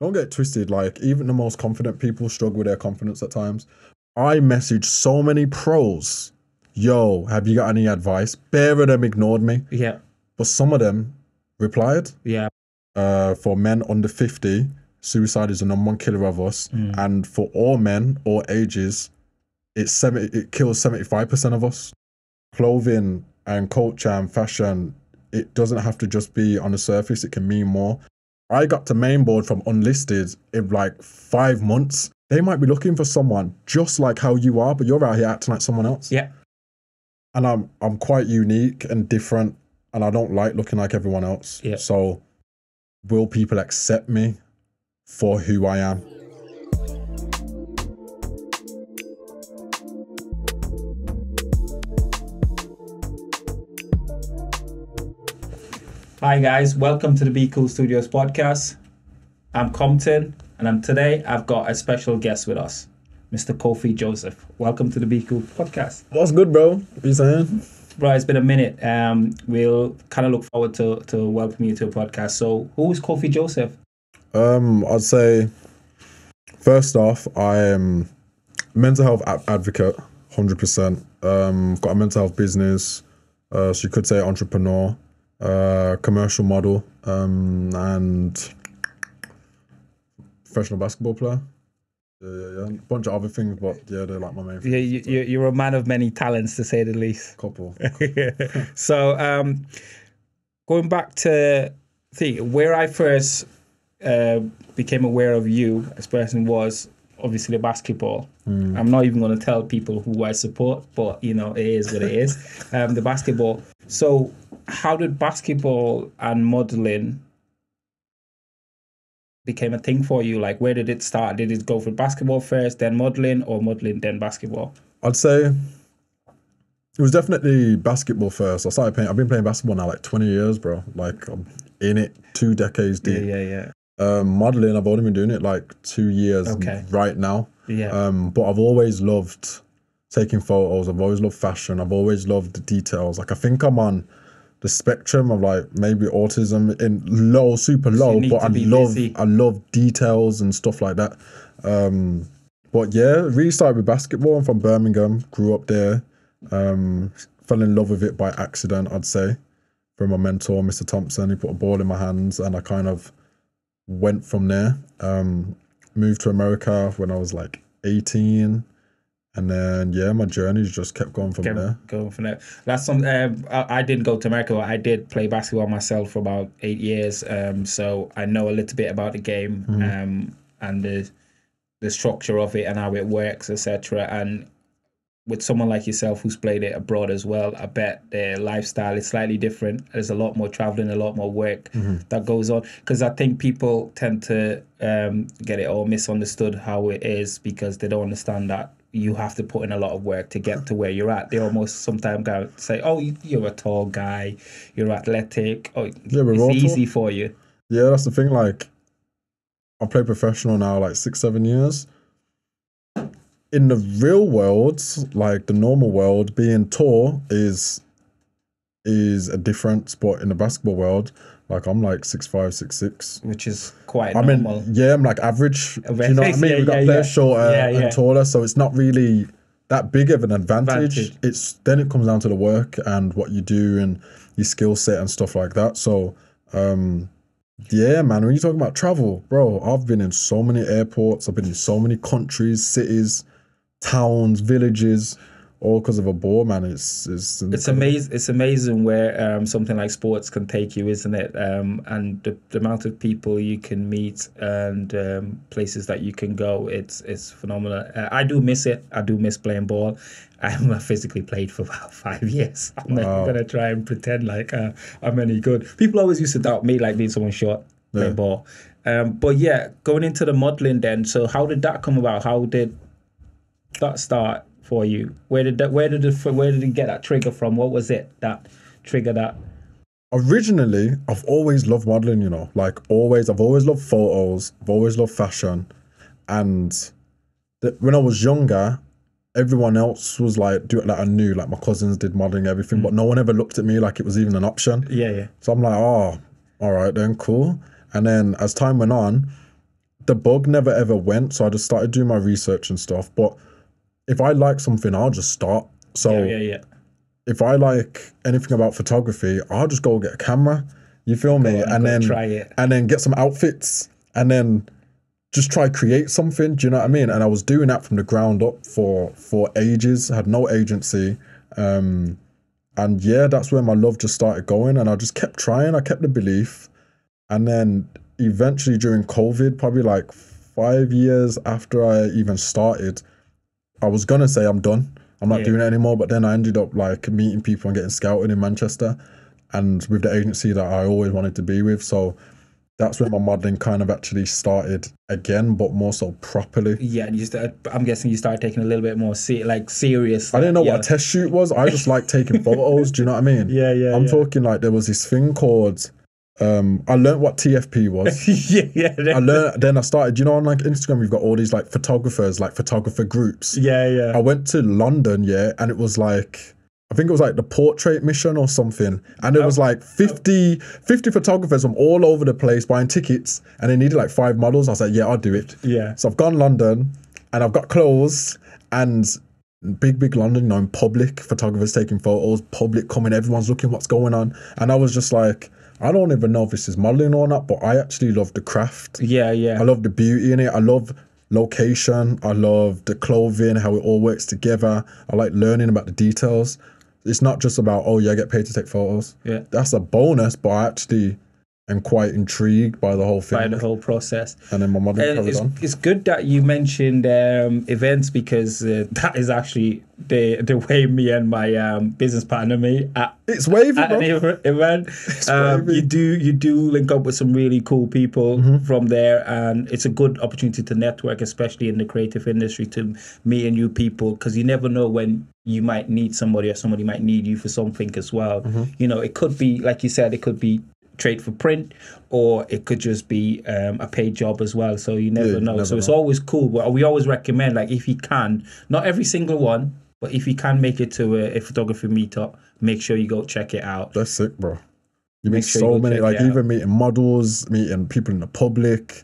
don't get twisted. Like even the most confident people struggle with their confidence at times. I messaged so many pros. Yo, have you got any advice? Bare of them ignored me, Yeah. but some of them replied. Yeah. Uh, for men under fifty, suicide is the number one killer of us, and for all men, all ages, it's seventy. It kills seventy five percent of us. Clothing and culture and fashion, it doesn't have to just be on the surface. It can mean more. I got to main board from unlisted in like five months. They might be looking for someone just like how you are, but you're out here acting like someone else. Yeah. And I'm I'm quite unique and different, and I don't like looking like everyone else. Yeah. So, will people accept me for who I am? Hi guys, welcome to the Be Cool Studios podcast. I'm Compton, and I'm today I've got a special guest with us, Mr. Kofi Josephs. Welcome to the Be Cool podcast. What's good, bro? What you saying? Bro, it's been a minute. Um, we'll kind of look forward to to welcome you to a podcast. So, who is Kofi Josephs? Um, I'd say first off, I am mental health a- advocate, hundred percent. Um, got a mental health business, uh, so you could say entrepreneur, uh, commercial model, um, and professional basketball player. Yeah, yeah, yeah. A bunch of other things, but yeah, they're like my main Yeah, you, you, you're a man of many talents, to say the least. couple. so um, going back to the where I first uh, became aware of you as a person was obviously the basketball. I'm not even going to tell people who I support, but you know it is what it is. Um, the basketball. So how did basketball and modeling became a thing for you? Like where did it start? Did it go for basketball first, then modeling, or modeling then basketball? I'd say it was definitely basketball first. I started playing. I've been playing basketball now like twenty years, bro. Like I'm in it two decades Yeah, deep. yeah, yeah, Um, modeling, I've only been doing it like two years Okay. right now. yeah. Um, but I've always loved taking photos. I've always loved fashion. I've always loved the details. Like I think I'm on the spectrum of like maybe autism in low, super low, but I love busy. I love details and stuff like that. Um, but yeah, really started with basketball. I'm from Birmingham, grew up there. Um, fell in love with it by accident, I'd say, from my mentor, Mr. Thompson. He put a ball in my hands, and I kind of went from there. Um, moved to America when I was like 18. And then, yeah, my journey's just kept going from Go, there. go from there. That's some. Um, I, I didn't go to America. But I did play basketball myself for about eight years. Um, so I know a little bit about the game. Um, and the the structure of it and how it works, etc. And with someone like yourself who's played it abroad as well, I bet their lifestyle is slightly different. There's a lot more traveling, a lot more work that goes on. Because I think people tend to um, get it all misunderstood how it is because they don't understand that you have to put in a lot of work to get to where you're at. They almost sometimes go say, "Oh, you- you're a tall guy, you're athletic. Oh, Yeah, we're it's tall. easy for you." Yeah, that's the thing. Like, I play professional now, like six, seven years. In the real world, like the normal world, being tall is is a different sport in the basketball world. Like I'm like six five, six six. Which is quite I mean, normal. yeah, I'm like average. Do you know what I mean? Yeah, we got yeah, players yeah. shorter yeah. and taller, so it's not really that big of an advantage. Advantage. It's then it comes down to the work and what you do and your skill set and stuff like that. So, um, yeah, man, when you talk about travel, bro, I've been in so many airports. I've been in so many countries, cities, towns, villages, all because of a ball, man. It's it's It's amazing. It's amazing where um, something like sports can take you, isn't it? Um, and the, the amount of people you can meet and um, places that you can go. It's it's phenomenal. Uh, I do miss it. I do miss playing ball. I'm physically played for about five years. I'm not Wow. gonna try and pretend like uh, I'm any good. People always used to doubt me, like being someone short playing Yeah. ball. Um, but yeah, going into the modeling then. So how did that come about? How did that start for you? Where did that? Where did it? Where did it get that trigger from? What was it that triggered that? originally I've always loved modeling, you know, like always. I've always loved photos. I've always loved fashion, and the, when I was younger, everyone else was like doing like I knew like my cousins did modeling everything, but mm. no one ever looked at me like it was even an option. Yeah, yeah, So I'm like, oh, all right then, cool. And then as time went on, the bug never ever went. So I just started doing my research and stuff. But if I like something, I'll just start. So Yeah, yeah, yeah. if I like anything about photography, I'll just go get a camera. You feel me? and And then try it. and then get some outfits and then just try create something. Do you know what I mean? And I was doing that from the ground up for for ages. I had no agency. Um and yeah, that's where my love just started going. And I just kept trying. I kept the belief. And then eventually during COVID, probably like five years after I even started, I was gonna say I'm done. I'm not Yeah. doing it anymore. But then I ended up like meeting people and getting scouted in Manchester and with the agency that I always wanted to be with. So that's when my modeling kind of actually started again, but more so properly. Yeah, and you started, uh, I'm guessing you started taking a little bit more se- like serious. I didn't know yeah. what a test shoot was. I just like taking photos. Do you know what I mean? Yeah, yeah, I'm yeah. talking like there was this thing called. Um, I learned what TFP was. yeah, yeah, I learned. Then I started. You know, on like Instagram, we've got all these like photographers, like photographer groups. yeah, yeah. I went to London, yeah, and it was like I think it was like the portrait mission or something. And it was like 50, 50 photographers from all over the place buying tickets and they needed like five models. I was like, yeah, I'll do it. Yeah. So I've gone London and I've got clothes and big, big London, you know, in public, photographers taking photos, public coming, everyone's looking what's going on. And I was just like, I don't even know if this is modeling or not, but I actually love the craft. Yeah, yeah. I love the beauty in it. I love location. I love the clothing, how it all works together. I like learning about the details. It's not just about, oh, yeah, I get paid to take photos. Yeah. That's a bonus, but I actually am quite intrigued by the whole thing. by the whole process. and then my mother And it's, on. it's good that you mentioned um, events because uh, that is actually the the way me and my um, business partner me at, It's wavy, at bro. an ev- event. Um, you do you do link up with some really cool people Mm-hmm. from there, and it's a good opportunity to network, especially in the creative industry, to meet new people because you never know when you might need somebody or somebody might need you for something as well. Mm-hmm. You know, it could be like you said, it could be trade for print or it could just be um, a paid job as well so you never Yeah, you know never so it's always cool but we always recommend like if you can not every single one but if you can make it to a, a photography meetup make sure you go check it out That's sick, bro. You Make meet sure you so go many, like it out. even meeting models, meeting people in the public,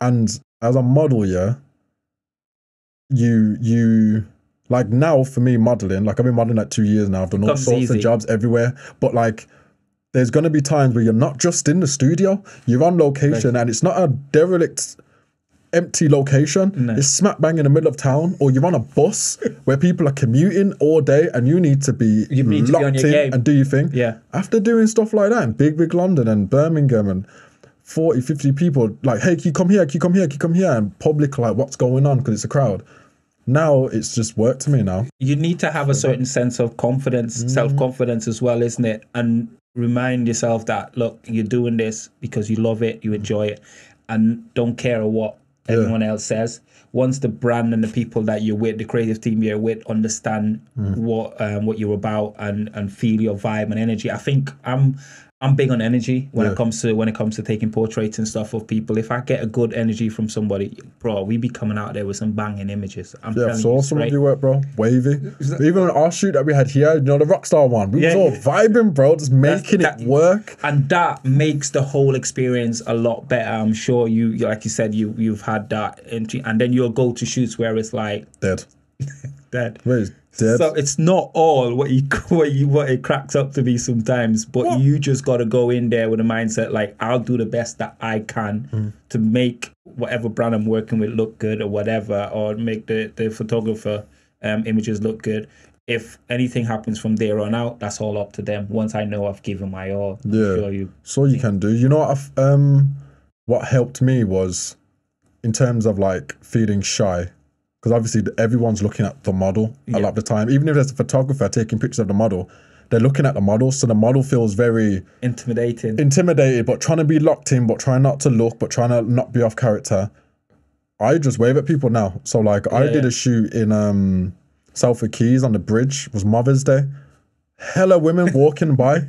and as a model, yeah, you you like now for me modeling, like I've been modeling like two years now. I've done all Comes sorts easy. of jobs everywhere, but like. There's gonna be times where you're not just in the studio, you're on location, and it's not a derelict, empty location. No. It's smack bang in the middle of town, or you're on a bus where people are commuting all day, and you need to be You need to be locked on your in game. and do your thing. Yeah. After doing stuff like that in big, big London and Birmingham and 40, 50 people, like, hey, can you come here? Can you come here? Can you come here? And public, like, what's going on? Because it's a crowd. Now it's just work to me now. you need to have a certain sense of confidence Mm. self-confidence as well isn't it and remind yourself that look you're doing this because you love it you enjoy it and don't care what everyone else says once the brand and the people that you're with the creative team you're with understand Mm. what um, what you're about and and feel your vibe and energy i think i'm I'm big on energy when Yeah. it comes to when it comes to taking portraits and stuff of people. If I get a good energy from somebody, bro, we be coming out there with some banging images. I'm Yeah, telling saw you some of straight. your work, bro. Wavy. Even on our shoot that we had here, you know, the Rockstar one, we Yeah, was all yeah. vibing, bro, just making that- it work. and that makes the whole experience a lot better. I'm sure you, you- like you said, you you've had that, and and then you'll go to shoots where it's like Dead. that. Where is So it's not all what you what you what it cracks up to be sometimes, but you just got to go in there with a mindset like I'll do the best that I can Mm. to make whatever brand I'm working with look good or whatever, or make the the photographer um, images look good. If anything happens from there on out, that's all up to them. Once I know I've given my all, Yeah. sure you So you can do. You know what? I've, um, what helped me was in terms of like feeling shy, because obviously everyone's looking at the model a lot of the time. Even if there's a photographer taking pictures of the model, they're looking at the model, so the model feels very intimidating. intimidated, but trying to be locked in, but trying not to look, but trying to not be off character. I just wave at people now. So like I Yeah, did yeah. a shoot in um Salford Quays on the bridge. It was Mother's Day. Hella women walking by.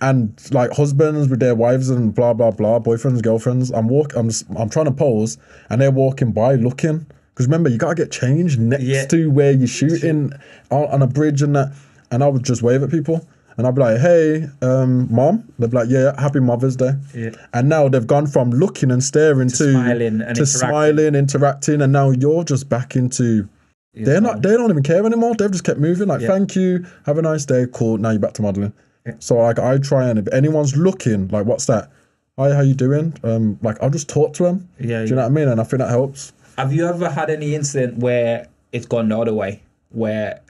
And like husbands with their wives and blah blah blah, boyfriends, girlfriends. I'm walk. I'm I'm trying to pose, and they're walking by looking. Because remember, you gotta get changed next Yeah. to where you're shooting on, on a bridge and that. And I would just wave at people, and I'd be like, "Hey, um, mom," they'll be like, "Yeah, happy Mother's Day." Yeah. And now they've gone from looking and staring to, smiling and to interacting. smiling, interacting, and now you're just back into. They're not. They don't even care anymore. They've just kept moving. Like, Yeah. thank you. Have a nice day. Cool. Now you're back to modeling. So like, I try and if anyone's looking, like, what's that? Hi, how you doing? Um, like, I'll just talk to them. Yeah, Do you know what I mean? And I think that helps. Have you ever had any incident where it's gone the other way, where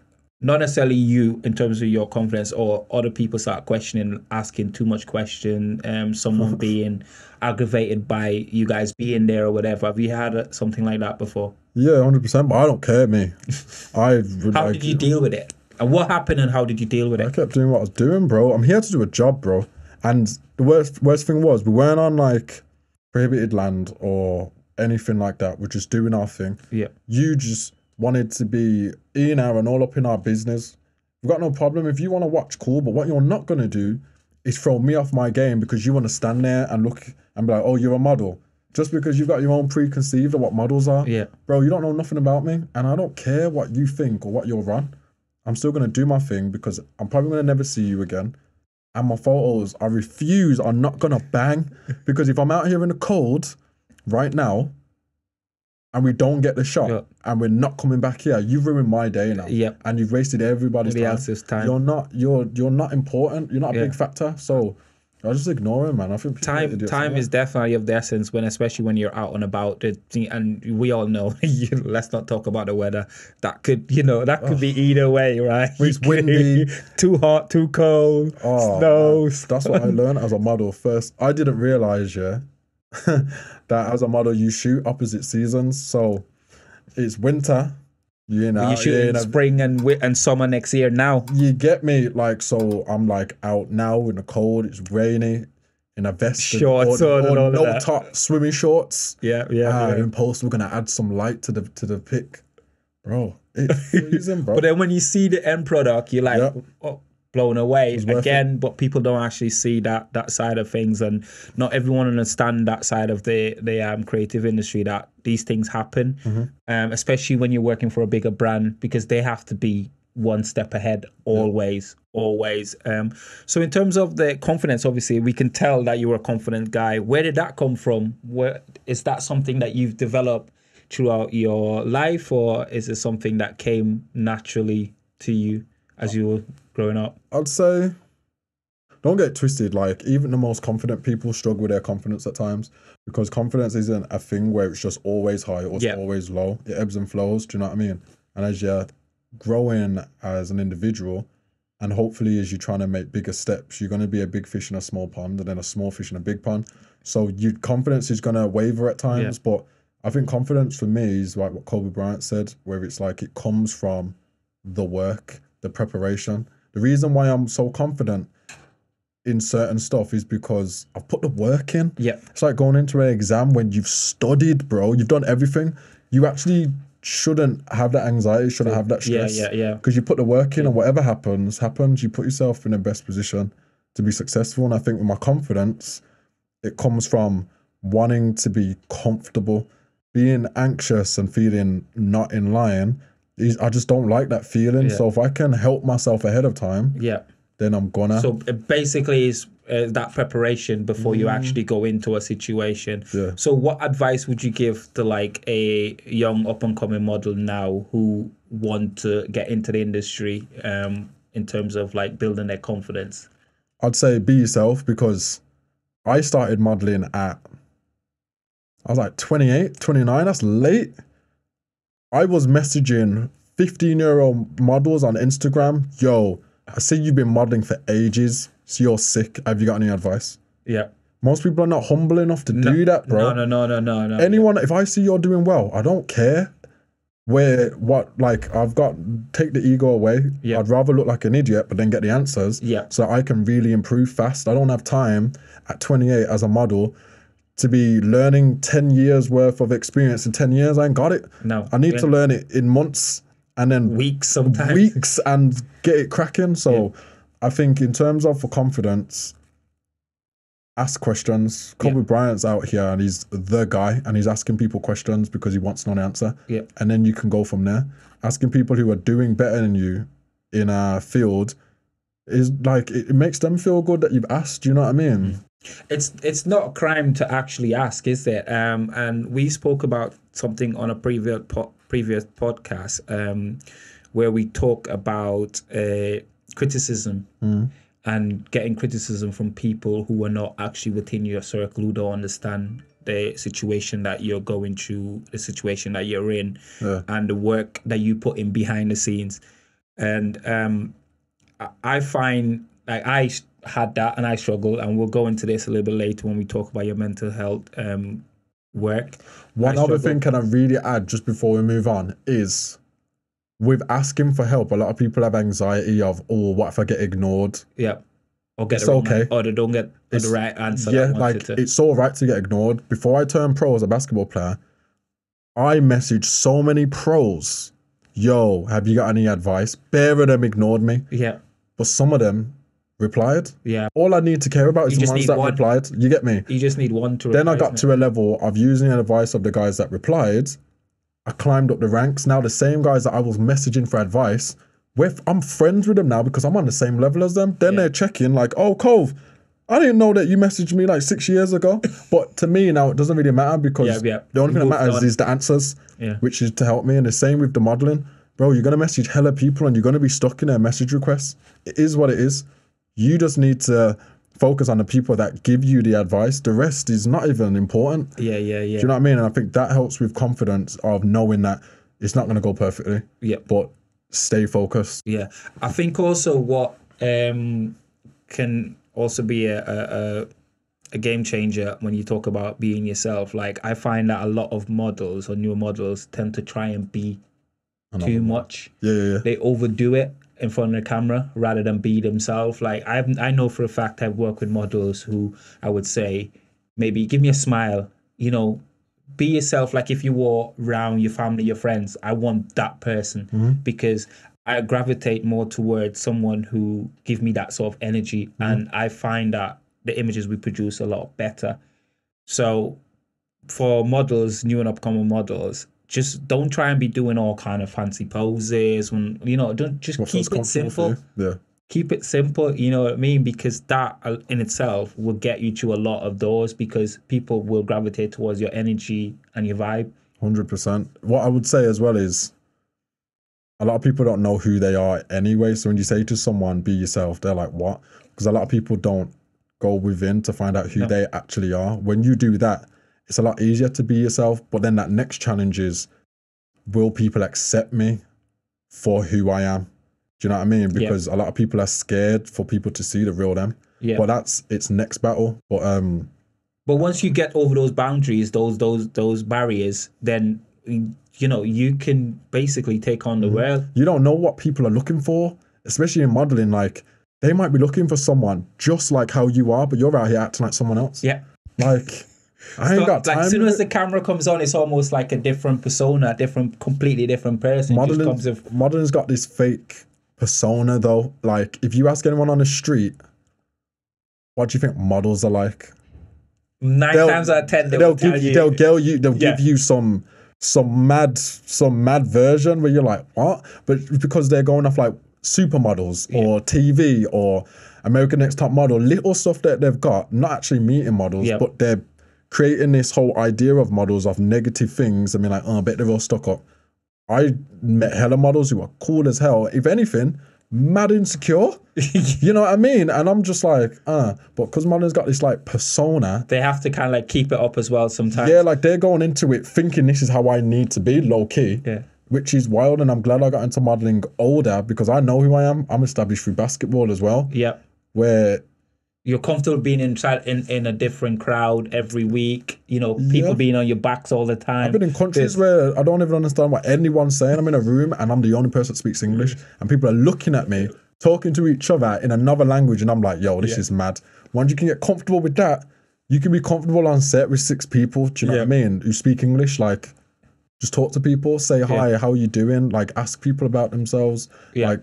not necessarily you in terms of your confidence or other people start questioning, asking too much question, um, someone being aggravated by you guys being there or whatever? Have you had something like that before? Yeah, hundred percent. But I don't care, me. I would How like. did you deal with it? And what happened and how did you deal with it? I kept doing what I was doing, bro. I'm here to do a job, bro. And the worst worst thing was we weren't on like prohibited land or anything like that. We're just doing our thing. Yeah. You just wanted to be in our and all up in our business. We've got no problem. If you want to watch, cool. But what you're not gonna do is throw me off my game because you want to stand there and look and be like, oh, you're a model. Just because you've got your own preconceived of what models are. Yeah. Bro, you don't know nothing about me. And I don't care what you think or what you're on. I'm still gonna do my thing because I'm probably gonna never see you again. And my photos, I refuse. I'm not gonna bang because if I'm out here in the cold right now, and we don't get the shot, Yeah. and we're not coming back here, you've ruined my day now. Yep. And you've wasted everybody's time. time. You're not. You're you're not important. You're not a Yeah. big factor. So I just ignore him, man. I think people need to time time is definitely of the essence when especially when you're out and about and we all know you, let's not talk about the weather that could you know that could be either way right It's windy. too hot too cold Oh, snow man. That's what I learned as a model. First, I didn't realize, yeah, that as a model you shoot opposite seasons. So it's winter. You know, you shoot yeah, in spring and wi- and summer next year now you get me. Like, so I'm like out now in the cold. It's rainy. In a vest, Shorts or, on and or no top swimming shorts. yeah yeah, Ah, yeah. in post, we're gonna add some light to the to the pic, bro. It's freezing, bro. but then when you see the end product you're like Yeah. oh, blown away worth it. again but people don't actually see that that side of things and not everyone understand that side of the the um, creative industry that these things happen Mm-hmm. um, especially when you're working for a bigger brand because they have to be one step ahead always always um, so in terms of the confidence obviously we can tell that you're a confident guy where did that come from where is that something that you've developed throughout your life or is it something that came naturally to you as you were growing up I'd say don't get twisted. Like even the most confident people struggle with their confidence at times because confidence isn't a thing where it's just always high or Yeah. always low. It ebbs and flows. Do you know what I mean? And as you're growing as an individual, and hopefully as you're trying to make bigger steps, you're going to be a big fish in a small pond, and then a small fish in a big pond. So your confidence is going to waver at times, but I think confidence for me is like what Kobe Bryant said, where it's like it comes from the work, the preparation. The reason why I'm so confident in certain stuff is because I've put the work in. yeah It's like going into an exam when you've studied, bro. You've done everything. You actually shouldn't have that anxiety, shouldn't have that stress. yeah yeah yeah. Because you put the work in and whatever happens, happens. You put yourself in the best position to be successful. And I think with my confidence, it comes from wanting to be comfortable. Being anxious and feeling not in line, I just don't like that feeling. Yeah. So if I can help myself ahead of time, yeah then I'm gonna. so it basically is uh, that preparation before you actually go into a situation Mm. Yeah. so what advice would you give to like a young up and coming model now who want to get into the industry um in terms of like building their confidence I'd say be yourself because I started modeling at I was like 28, 29, that's late. I was messaging 15 year old models on Instagram, yo, I see you've been modeling for ages, so you're sick. Have you got any advice? yeah Most people are not humble enough to do that, bro. no no no no no no Anyone, if I see you're doing well, I don't care. Where what like I've got take the ego away. Yeah. I'd rather look like an idiot, but then get the answers. Yeah. So I can really improve fast. I don't have time at 28 as a model to be learning 10 years worth of experience in 10 years. I ain't got it. No. I need Yeah. to learn it in months and then weeks sometimes weeks and get it cracking. So I think in terms of for confidence, ask questions. Kobe Yeah. Bryant's out here and he's the guy and he's asking people questions because he wants an answer. Yeah. And then you can go from there. Asking people who are doing better than you in a field is like it, it makes them feel good that you've asked. You know what I mean? Mm. It's it's not a crime to actually ask, is it? Um, and we spoke about something on a previous po- previous podcast um, where we talk about uh, criticism and getting criticism from people who are not actually within your circle who don't understand the situation that you're going through, the situation that you're in, Yeah. and the work that you put in behind the scenes. And um, I- find like I had that and I struggled, and we'll go into this a little bit later when we talk about your mental health um, work. One other thing can I really add just before we move on is with asking for help, a lot of people have anxiety of, oh, what if I get ignored? Yeah. Or get It's wrong okay. or they don't get the It's- right answer. yeah, like to. it's all right to get ignored. Before I turned pro as a basketball player, I messaged so many pros, yo, have you got any advice? Bare of them ignored me, yeah, but some of them replied. yeah. All I need to care about is the ones that one. replied. You get me? You just need one to. Then I got to a level of using the advice of the guys that replied. I climbed up the ranks. Now the same guys that I was messaging for advice, with I'm friends with them now because I'm on the same level as them. Then Yeah. they're checking like, oh Cove, I didn't know that you messaged me like six years ago. but to me now it doesn't really matter because Yeah, yeah. the only thing that matters is the answers, which is to help me. And the same with the modeling. Bro, you're gonna message hella people and you're gonna be stuck in their message requests. It is what it is. You just need to focus on the people that give you the advice. The rest is not even important. Yeah, yeah, yeah. Do you know what I mean? And I think that helps with confidence of knowing that it's not going to go perfectly, yeah. but stay focused. Yeah, I think also what um, can also be a, a a game changer when you talk about being yourself. Like I find that a lot of models or newer models tend to try and be too much. Yeah, yeah, yeah. They overdo it in front of the camera rather than be themselves. Like I I know for a fact I've worked with models who I would say maybe give me a smile. You know, be yourself. Like if you were around your family, your friends, I want that person mm-hmm. because I gravitate more towards someone who give me that sort of energy, mm-hmm. and I find that the images we produce a lot better. So for models, new and upcoming models, just don't try and be doing all kind of fancy poses. When you know, don't just keep it simple. Yeah. keep it simple you know what i mean because that uh, in itself will get you to a lot of doors because people will gravitate towards your energy and your vibe Hundred percent. What I would say as well is, a lot of people don't know who they are anyway. So when you say to someone, "Be yourself," they're like, "What?" Because a lot of people don't go within to find out who No. they actually are. When you do that, it's a lot easier to be yourself. But then that next challenge is, will people accept me for who I am? Do you know what I mean? Because a lot of people are scared for people to see the real them. yeah But that's its next battle. But um, but once you get over those boundaries those those those barriers then you know you can basically take on the Mm-hmm. world you don't know what people are looking for, especially in modeling. Like they might be looking for someone just like how you are, but you're out here acting like someone else. yeah Like I ain't got like time. as soon as the camera comes on it's almost like a different persona a different completely different person just comes with modeling's got this fake persona though. Like if you ask anyone on the street, what do you think models are like? nine They'll- times out of ten will tell give you, they'll girl you, they'll Yeah. give you some some mad some mad version where you're like what? But because they're going off like supermodels or TV or American Next Top Model, little stuff that they've got, not actually meeting models, Yeah. but they're creating this whole idea of models of negative things. I mean, like, oh, I bet they're all stuck up. I met hella models who are cool as hell. If anything, mad insecure. you know what I mean? And I'm just like, uh, but because modeling's got this like persona, they have to kind of like keep it up as well sometimes. yeah, like they're going into it thinking this is how I need to be, low key. Yeah. Which is wild, and I'm glad I got into modeling older because I know who I am. I'm established through basketball as well, Yeah. where You're comfortable being inside in, in a different crowd every week. You know, people Yeah. being on your backs all the time. I've been in countries where I don't even understand what anyone's saying. I'm in a room and I'm the only person that speaks English, mm. and people are looking at me, talking to each other in another language, and I'm like, yo, this Yeah. is mad. Once you can get comfortable with that, you can be comfortable on set with six people. Do you know what I mean? Who speak English, like. Just talk to people, say hi, how are you doing? Like ask people about themselves. Yeah. Like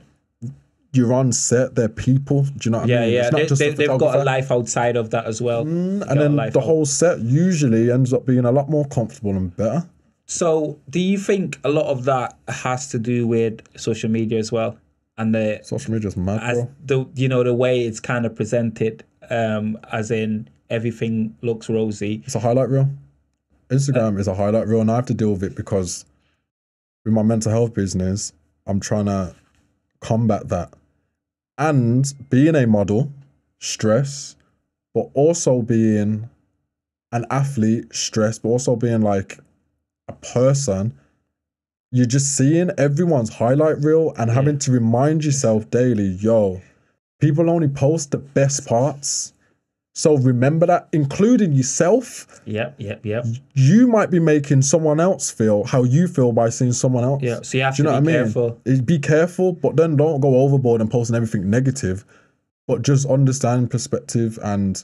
you're on set, they're people. Do you know what yeah, I mean? yeah. It's not They, just they, got a life outside of that as well. and then the whole set usually ends up being a lot more comfortable and better. So, do you think a lot of that has to do with social media as well? and the Social media's mad, as bro. the you know the way it's kind of presented, um, as in everything looks rosy. It's a highlight reel. Instagram is a highlight reel, and I have to deal with it because with my mental health business, I'm trying to combat that. And being a model, stress, but also being an athlete, stress, but also being like a person, you're just seeing everyone's highlight reel and mm. having to remind yourself daily, yo, people only post the best parts. So remember that, including yourself Yep, yep, yep. you might be making someone else feel how you feel by seeing someone else. Yeah, so you have Do you to know be what I mean? careful. Is- Be careful, but then don't go overboard and posting everything negative. But just understand perspective and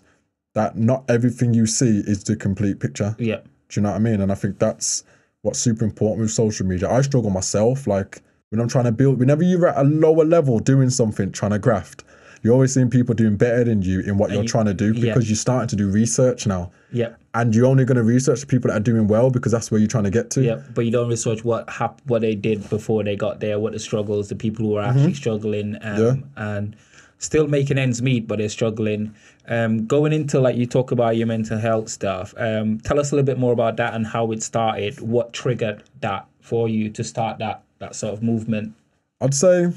that not everything you see is the complete picture. Yeah, Do you know what I mean? And I think that's what's super important with social media. I struggle myself, like when I'm trying to build, whenever you're at a lower level doing something, trying to graft, you're always seeing people doing better than you in what you're you- trying to do yeah. because you're starting to do research now yeah, and you're only going to research people that are doing well because that's where you're trying to get to. yeah. But you don't research what hap- what they did before they got there, what the struggles, the people who are actually struggling, um, Mm-hmm. Yeah. and still making ends meet, but they're struggling. Um, going into like you talk about your mental health stuff. Um, tell us a little bit more about that and how it started. What triggered that for you to start that that sort of movement? I'd say.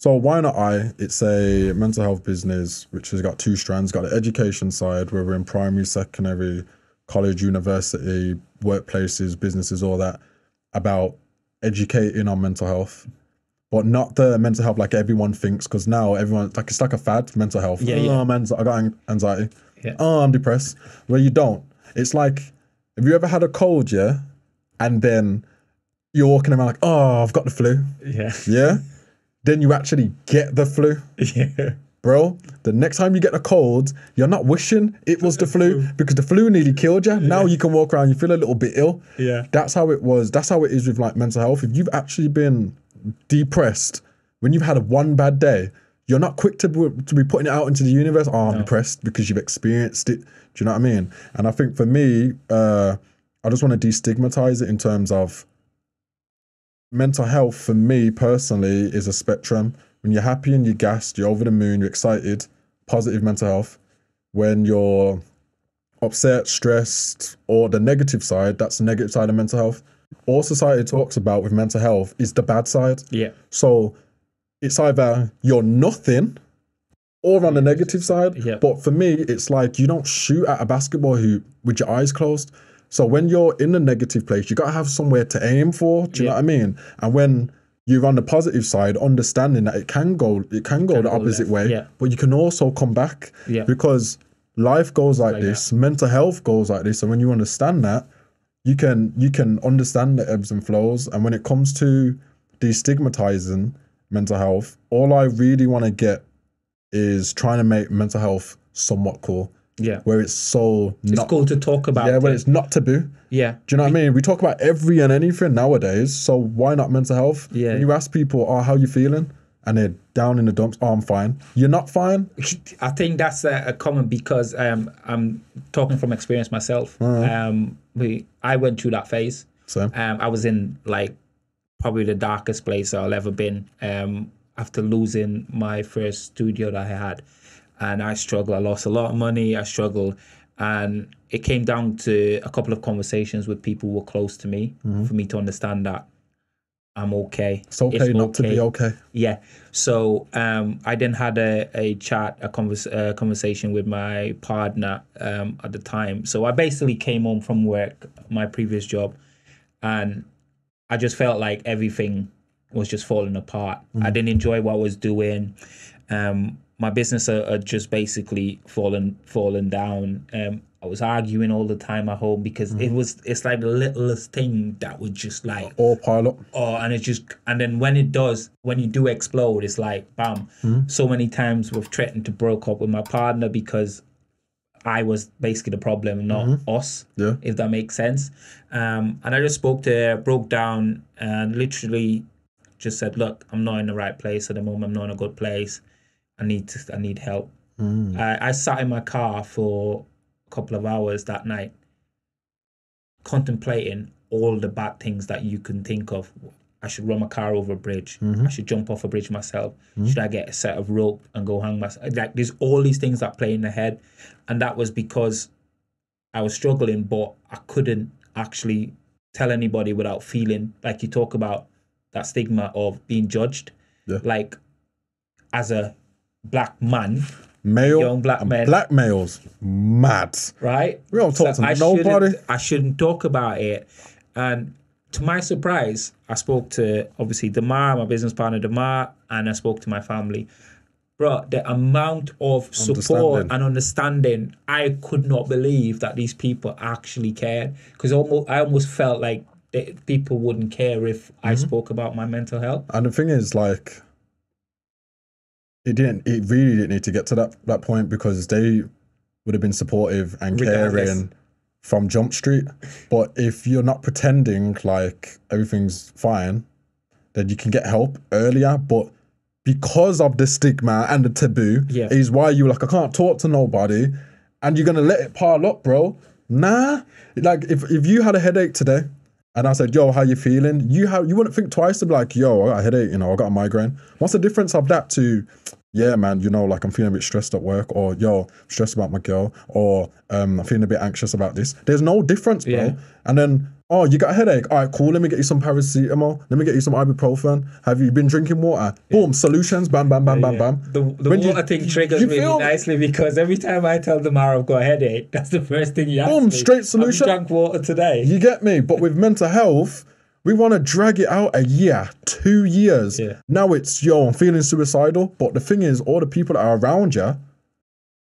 So why not I? It's a mental health business which has got two strands. Got the education side where we're in primary, secondary, college, university, workplaces, businesses, all that about educating on mental health. But not the mental health like everyone thinks, because now everyone like it's like a fad. Mental health. Yeah, oh, yeah. I'm anxi- I got anxiety. Yeah. Oh, I'm depressed. Well, you don't. It's like, have you ever had a cold? Yeah, and then you're walking around like, oh, I've got the flu. Yeah, Yeah. Then you actually get the flu, yeah, bro. The next time you get a cold, you're not wishing it was the flu because the flu nearly killed you. Now you can walk around, you feel a little bit ill. yeah. That's how it was. That's how it is with like mental health. If you've actually been depressed when you've had one bad day, you're not quick to be, to be putting it out into the universe. Oh, I'm depressed because you've experienced it. Do you know what I mean? And I think for me, uh, I just want to destigmatize it in terms of mental health. For me personally, is a spectrum. When you're happy and you're gassed, you're over the moon, you're excited, positive mental health. When you're upset, stressed, or the negative side, that's the negative side of mental health. All society talks about with mental health is the bad side. Yeah, So it's either you're nothing or on the negative side. Yeah. But for me, it's like you don't shoot at a basketball hoop with your eyes closed. So when you're in the negative place, you gotta have somewhere to aim for. Do you know what I mean? And when you're on the positive side, understanding that it can go, it can go the go opposite way, yeah. but you can also come back Yeah. because life goes like, Like this, mental health goes like this, and when you understand that, you can you can understand the ebbs and flows. And when it comes to destigmatizing mental health, all I really want to get is trying to make mental health somewhat cool, yeah. where it's so It's not cool to talk about. yeah, where it. it's not taboo. yeah, Do you know what I mean? We talk about every and anything nowadays. So why not mental health? Yeah. When you ask people, "Oh, how you feeling?" and they're down in the dumps, "Oh, I'm fine." You're not fine. I think that's a, a common because um, I'm talking from experience myself. Um, we I went through that phase. So Um, I was in like probably the darkest place I'll ever been. Um, after losing my first studio that I had, and I struggled. I lost a lot of money. I struggled, and it came down to a couple of conversations with people who were close to me for me to understand that I'm okay. it's okay not to be okay. Yeah. So um, I then had a, a chat, a convers- uh, conversation with my partner um, at the time. So I basically came home from work, my previous job, and I just felt like everything was just falling apart. I didn't enjoy what I was doing. Um, my business had, just basically fallen fallen down. Um, I was arguing all the time at home because it was it's like the littlest thing that would just like Or pilot. oh and it just and then when it does when you do explode it's like bam. So many times we've threatened to broke up with my partner because i was basically the problem not us Yeah. if that makes sense. Um and i just spoke to her broke down and literally just said look i'm not in the right place at the moment. I'm not in a good place i need to, i need help I, I sat in my car for a couple of hours that night contemplating all the bad things that you can think of I should run my car over a bridge. Mm-hmm. I should jump off a bridge myself. Should I get a set of rope and go hang myself? Like there's all these things that play in the head, and that was because I was struggling, but I couldn't actually tell anybody without feeling like you talk about that stigma of being judged. Yeah. Like as a black man, Male, Young black men. black males, mad. right? We don't talk to I nobody. shouldn't- I shouldn't talk about it. And to my surprise, I spoke to obviously Demar, my business partner Demar, and I spoke to my family. Bro, the amount of support and understanding, I could not believe that these people actually cared. Because almost, I almost felt like they, people wouldn't care if I Mm-hmm. spoke about my mental health. And the thing is, like, it didn't. It really didn't need to get to that that point because they would have been supportive and Regardless. caring from Jump Street. But if you're not pretending like everything's fine, then you can get help earlier. But because of the stigma and the taboo, Yeah. is why you're like, I can't talk to nobody, and you're gonna let it pile up, bro. Nah, like if if you had a headache today. And I said, "Yo, how you feeling?" You have you wouldn't think twice to be like, "Yo, I got a headache," you know, I got a migraine. What's the difference of that to, yeah, man, you know, like I'm feeling a bit stressed at work, or yo, I'm stressed about my girl, or um, I'm feeling a bit anxious about this. There's no difference, bro. Yeah. And then, oh, you got a headache? All right, cool. Let me get you some paracetamol. Let me get you some ibuprofen. Have you been drinking water? Boom, solutions. Bam, bam, bam, bam, Yeah. bam. The, the When you- water thing triggers me feel- nicely because every time I tell Demar I've got a headache, that's the first thing you ask Boom, me. straight solution. You drank water today? You get me? But with mental health, we want to drag it out a year, two years. Yeah. Now it's, yo, I'm feeling suicidal. But the thing is, all the people that are around you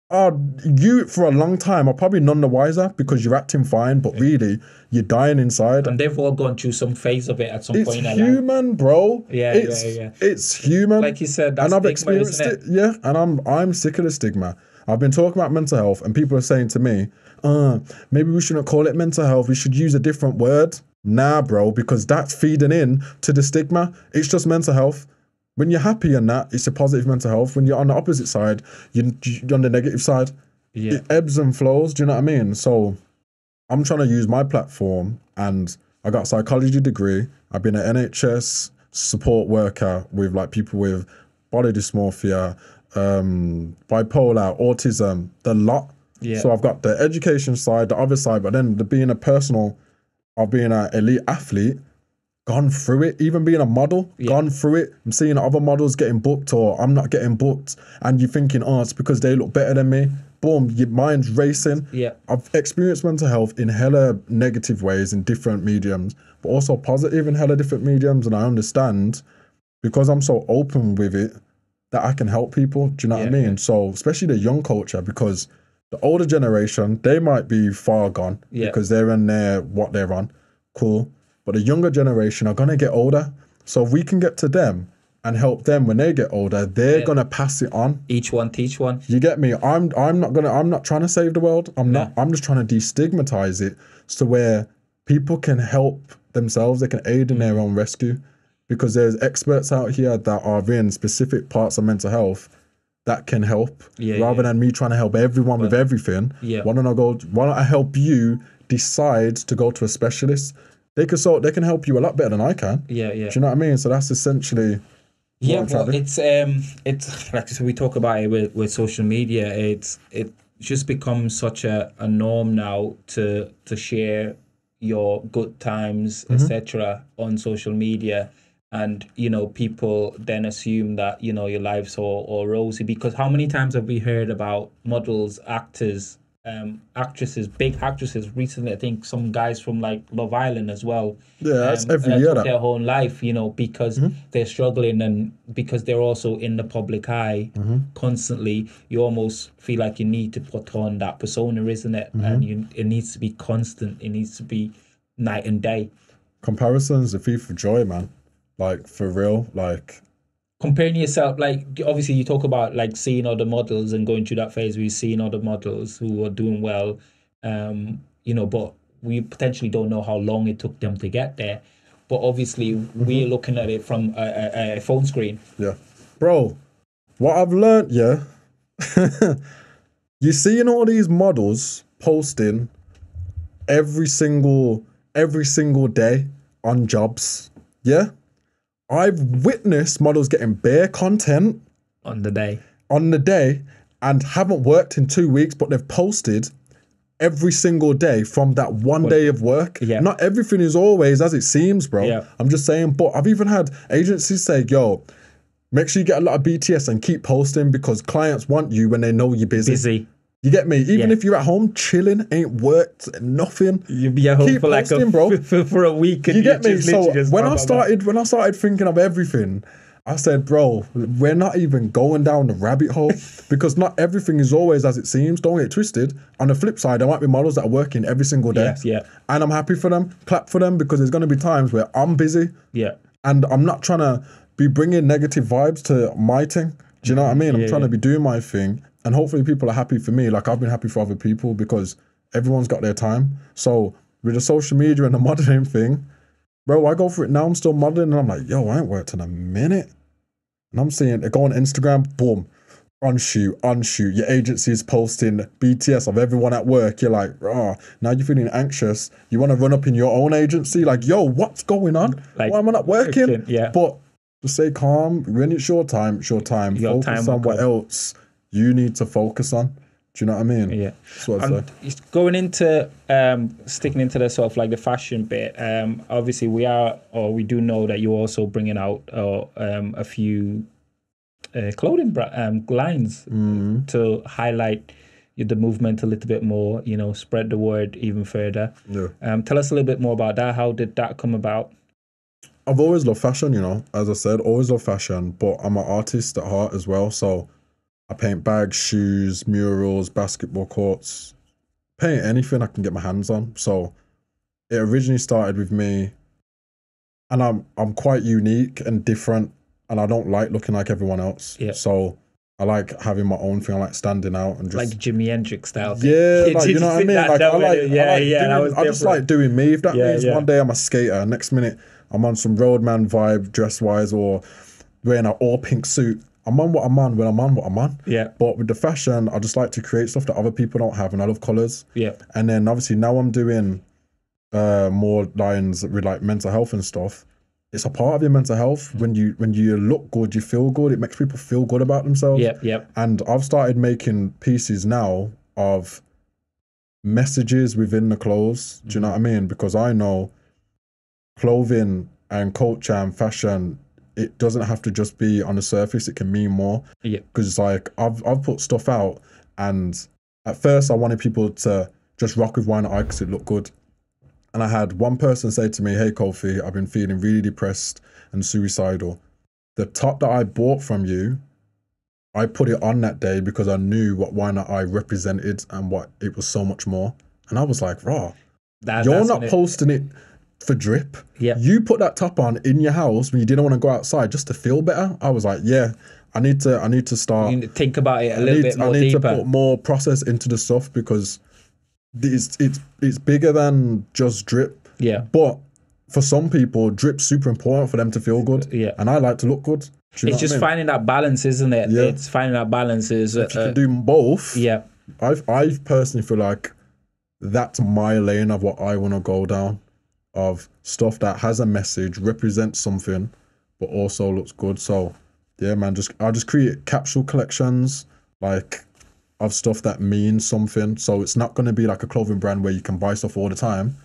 are, you for a long time are probably none the wiser because you're acting fine, but really, you're dying inside. and they've all gone through some phase of it at some It's point life. human, bro. Yeah, it's, yeah, yeah. It's human. Like you said, that's and I've stigma, experienced isn't it. Yeah, and I'm I'm sick of the stigma. I've been talking about mental health, and people are saying to me, "Uh, maybe we shouldn't call it mental health. We should use a different word." Nah, bro, because that's feeding in to the stigma. It's just mental health. When you're happy and that, it's a positive mental health. When you're on the opposite side, you- you're on the negative side. Yeah. It ebbs and flows. Do you know what I mean? So, I'm trying to use my platform, and I got a psychology degree. I've been an NHS support worker with like people with body dysmorphia, um, bipolar, autism, the lot. Yeah. So I've got the education side, the other side, but then the being a personal, of being an elite athlete, gone through it. Even being a model, gone through it. I'm seeing other models getting booked, or I'm not getting booked, and you're thinking, oh, it's because they look better than me. Boom, your mind's racing. Yeah. I've experienced mental health in hella negative ways in different mediums, but also positive in hella different mediums. And I understand because I'm so open with it that I can help people. Do you know what I Yeah, mean? So, especially the young culture, because the older generation, they might be far gone Yeah. because they're in their what they're on. Cool. But the younger generation are going to get older. So, if we can get to them and help them when they get older, they're Yeah. going to pass it on. Each one teach one. You get me? I'm I'm not gonna I'm not trying to save the world. I'm not I'm just trying to destigmatize it so where people can help themselves, they can aid in Mm. their own rescue. Because there's experts out here that are in specific parts of mental health that can help. Yeah, rather yeah. than me trying to help everyone with everything. Yeah. Why don't I go why don't I help you decide to go to a specialist? They can so they can help you a lot better than I can. Yeah, yeah. Do you know what I mean? So that's essentially Yeah, I'm well, it's um, it's like so we talk about it with, with social media. It's it just becomes such a, a norm now to to share your good times, Mm-hmm. etc. on social media, and you know people then assume that you know your life's all, all rosy because how many times have we heard about models, actors, um, actresses, big actresses? Recently, I think some guys from like Love Island as well. Yeah, that's every uh, year their whole life, you know, because Mm-hmm. they're struggling and because they're also in the public eye Mm-hmm. constantly. You almost feel like you need to put on that persona, isn't it? Mm-hmm. And you, it needs to be constant. It needs to be night and day. comparisons the thief of joy, man. Like for real. Like Comparing yourself, like obviously you talk about like seeing other models and going through that phase where you're seeing other models who are doing well, um, you know, but we potentially don't know how long it took them to get there. But obviously, Mm-hmm. we're looking at it from a, a, a phone screen. Yeah. Bro, what I've learned, yeah, you seeing all these models posting every single every single day on jobs. Yeah? I've witnessed models getting bare content on the day. on the day and haven't worked in two weeks, but they've posted every single day from that one day of work. Yeah. Not everything is always as it seems, bro. Yeah. I'm just saying, but I've even had agencies say, yo, make sure you get a lot of BTS and keep posting because clients want you when they know you're busy. Busy. You get me? Even Yeah. if you're at home chilling, ain't worked, nothing. You'll be at home Keep for like a posting, bro. for, for a week. And You get me? So when I started, when I started thinking of everything, I said, bro, we're not even going down the rabbit hole because not everything is always as it seems. Don't get twisted. On the flip side, there might be models that are working every single day. Yes, yeah. And I'm happy for them. Clap for them because there's going to be times where I'm busy yeah, and I'm not trying to be bringing negative vibes to my thing. Do you know what I mean? I'm Yeah, trying yeah. to be doing my thing, and hopefully people are happy for me. Like I've been happy for other people because everyone's got their time. So with the social media and the modeling thing, bro, I go for it now. I'm still modeling, and I'm like, yo, I ain't worked in a minute, and I'm seeing it go on Instagram, boom. Unshoot, unshoot. Your agency is posting BTS of everyone at work. You're like, oh, now you're feeling anxious. You want to run up in your own agency, like, yo, what's going on? Like, Why am I not working? yeah. But just stay calm. When it's your time, it's your time. Your focus time on what else you need to focus on. Do you know what I mean? yeah. And it's going into um, sticking into the sort of like the fashion bit. Um, obviously, we are, or we do know that you're also bringing out uh, um, a few uh, clothing bra- um, lines Mm-hmm. to highlight the movement a little bit more. You know, spread the word even further. Yeah. Um, tell us a little bit more about that. How did that come about? I've always loved fashion, you know. As I said, always loved fashion, but I'm an artist at heart as well. So I paint bags, shoes, murals, basketball courts, paint anything I can get my hands on. So it originally started with me, and I'm I'm quite unique and different, and I don't like looking like everyone else. Yeah. So I like having my own thing. I like standing out and just Like Jimi Hendrix style. thing. Yeah, like, you know what I mean. Like I like, yeah, I like yeah. doing- I just like doing me. If that Yeah, means yeah. one day I'm a skater, next minute I'm on some roadman vibe, dress wise, or wearing an all pink suit. I'm on what I'm on when I'm on what I'm on. Yeah, But with the fashion, I just like to create stuff that other people don't have, and I love colors. yeah, And then obviously now I'm doing uh more lines with like mental health and stuff. It's a part of your mental health. When you when you look good, you feel good. It makes people feel good about themselves. yeah, yeah. And I've started making pieces now of messages within the clothes. Do you know what I mean? Because I know clothing and culture and fashion, it doesn't have to just be on the surface, it can mean more. Yeah. Because it's like I've I've put stuff out and at first I wanted people to just rock with Wine Eye because it looked good. And I had one person say to me, Hey Kofi, I've been feeling really depressed and suicidal. The top that I bought from you I put it on that day because I knew what Wine Eye represented and what it was so much more. And I was like, raw, That, you're not it- posting it for drip. Yeah. You put that top on in your house when you didn't want to go outside just to feel better. I was like, yeah, I need to I need to start You need to think about it a I little need, bit more I need deeper. to put more process into the stuff because it's it's it's bigger than just drip. yeah, But for some people, drip's super important for them to feel good. Yeah. And I like to look good. Do you know it's what I just mean? finding that balance, isn't it? Yeah. It's finding that balance is uh, you can do both, yeah, I've I personally feel like that's my lane of what I want to go down, of stuff that has a message, represents something, but also looks good. So yeah, man, just I'll just create capsule collections like of stuff that means something. So it's not going to be like a clothing brand where you can buy stuff all the time.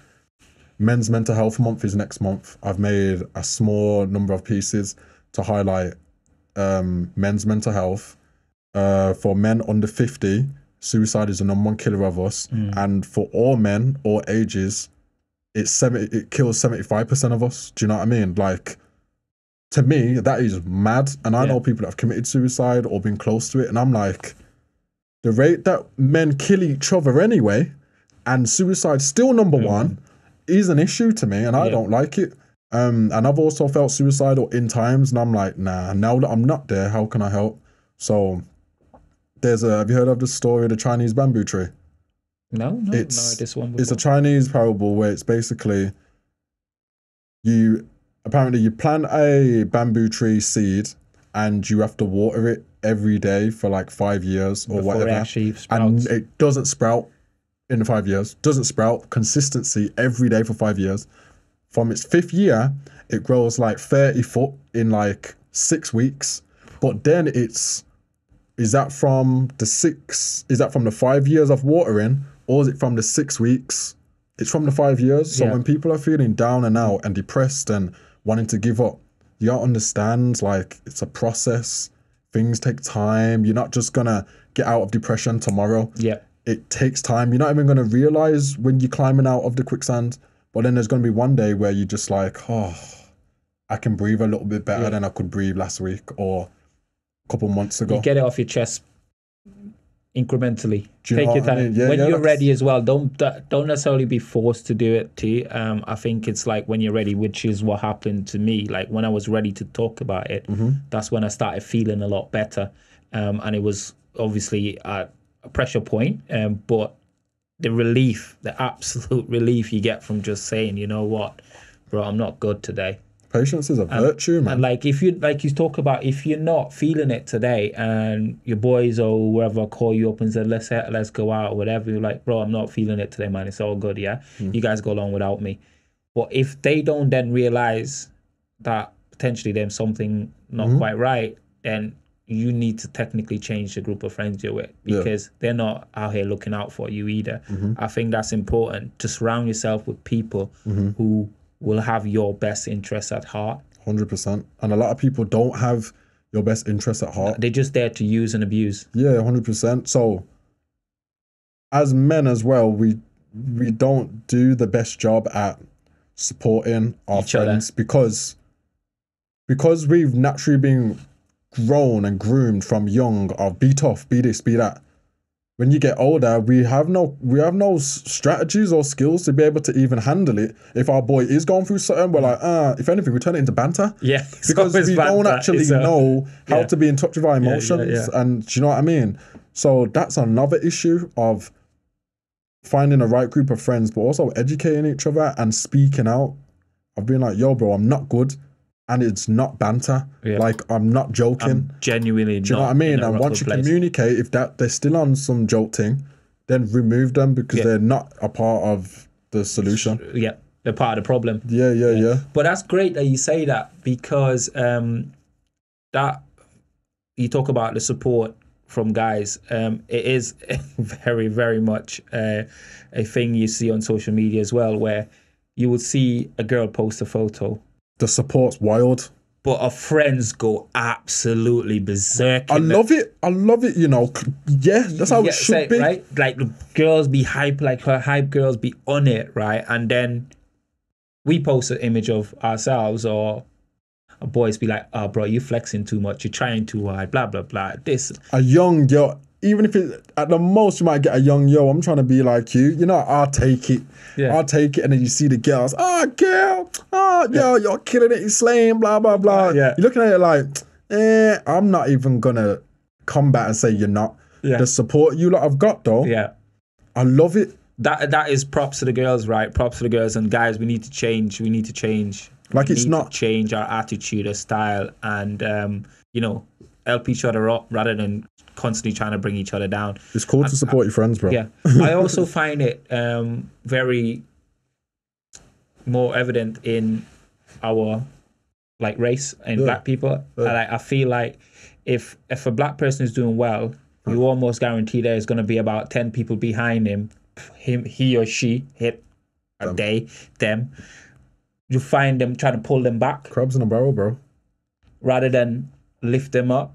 Men's Mental Health Month is next month. I've made a small number of pieces to highlight um, men's mental health. Uh, for men under 50, suicide is the number one killer of us. And for all men, all ages, it's 70, it kills 75% of us. Do you know what I mean? Like, to me, that is mad. And I Yeah. know people that have committed suicide or been close to it. And I'm like, the rate that men kill each other anyway, and suicide still number one, is an issue to me. And I Yeah. don't like it. Um, and I've also felt suicidal in times, and I'm like, nah. Now that I'm not there, how can I help? So, there's a. Have you heard of the story of the Chinese bamboo tree? No, no, It's- no, this one. It's a. Chinese parable where it's basically you apparently you plant a bamboo tree seed and you have to water it every day for like five years or before it whatever, actually and it doesn't sprout in the five years. Doesn't sprout consistency every day for five years. From its fifth year, it grows like 30 foot in like six weeks. But then it's is that from the six is that from the five years of watering or is it from the six weeks? It's from the five years. So Yeah. when people are feeling down and out and depressed and wanting to give up, you gotta understand like it's a process. Things take time. You're not just gonna get out of depression tomorrow Yeah. it takes time. You're not even going to realize when you're climbing out of the quicksand. But then there's going to be one day where you're just like, oh, I can breathe a little bit better Yeah. than I could breathe last week or a couple months ago. You get it off your chest incrementally. You Take your what I time mean? Yeah, when yeah, you're that's- ready as well. Don't don't necessarily be forced to do it too. Um, I think it's like when you're ready, which is what happened to me. Like when I was ready to talk about it, Mm-hmm. that's when I started feeling a lot better. Um, and it was obviously at a pressure point, um, but the relief, the absolute relief you get from just saying, you know what, bro, I'm not good today. Patience is a virtue, man. And like if you like you talk about if you're not feeling it today and your boys or whoever call you up and said let's uh, let's go out or whatever, you're like, bro, I'm not feeling it today, man. It's all good, yeah. Hmm. You guys go along without me. But if they don't then realize that potentially there's something not hmm. quite right, then you need to technically change the group of friends you're with Yeah. because they're not out here looking out for you either. Mm-hmm. I think that's important to surround yourself with people mm-hmm. who will have your best interests at heart. 100%. And a lot of people don't have your best interests at heart. They're just there to use and abuse. Yeah, 100%. So as men as well, we we don't do the best job at supporting our Each other. friends because because we've naturally been grown and groomed from young of beat off, be this, be that. When you get older, we have no we have no strategies or skills to be able to even handle it. If our boy is going through something, we're like, ah, if anything, we turn it into banter Yeah, because we don't actually know how yeah. to be in touch with our yeah, emotions yeah. and do you know what i mean so that's another issue of finding a right group of friends but also educating each other and speaking out I've been like yo bro i'm not good and it's not banter Yeah. like i'm not joking I'm genuinely. do you know what i mean and once you communicate if that they're still on some jolting, then remove them because Yeah. they're not a part of the solution yeah, they're part of the problem. yeah yeah yeah But that's great that you say that because um, that you talk about the support from guys. Um, it is very, very much uh, a thing you see on social media as well, where you would see a girl post a photo, the support's wild but our friends go absolutely berserk. I the- love it. I love it. You know, yeah, that's how Yeah, it should say- be. right? Like the girls be hype, like her hype girls be on it, right? And then we post an image of ourselves or boys be like, "Oh, bro, you flexing too much. You're trying too hard. Blah blah blah." This, A young yo, even if it at the most you might get a young yo. I'm trying to be like you. You know, I'll take it. Yeah. I'll take it. And then you see the girls. Oh, girl. Oh, yo, you're killing it. You're slaying. Blah blah blah. Yeah. You're looking at it like, eh. I'm not even gonna combat and say you're not. Yeah. The support you lot have got though, yeah, I love it. that that is props to the girls, right? Props to the girls and guys. We need to change. We need to change. Like, We it's need not- to change our attitude, our style, and um, you know, help each other up rather than constantly trying to bring each other down. It's cool to support your friends, bro. Yeah, I also find it um, very more evident in our like race and Yeah. black people. Yeah. And I, I feel like if if a black person is doing well, you almost guarantee there's going to be about ten people behind him, him, he or she, hit a Them. day, them. You find them trying to pull them back Crabs in a barrel, bro. rather than lift them up.